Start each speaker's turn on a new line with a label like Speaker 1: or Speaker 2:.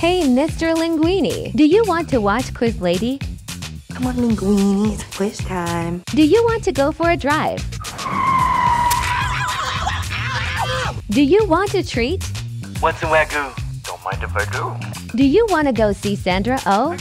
Speaker 1: Hey, Mr. Linguini, do you want to watch Quiz Lady?
Speaker 2: Come on, Linguini, it's quiz time.
Speaker 1: Do you want to go for a drive? Do you want a treat?
Speaker 3: What's a Wagyu? Don't mind if I do.
Speaker 1: Do you want to go see Sandra Oh?